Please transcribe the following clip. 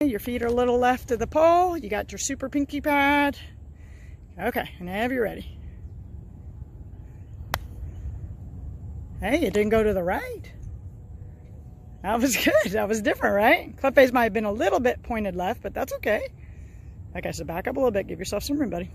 Your feet are a little left of the pole. You got your super pinky pad. Okay, whenever you're ready. Hey, it didn't go to the right. That was good. That was different, right? Club face might have been a little bit pointed left, but that's okay. Okay, so back up a little bit. Give yourself some room, buddy.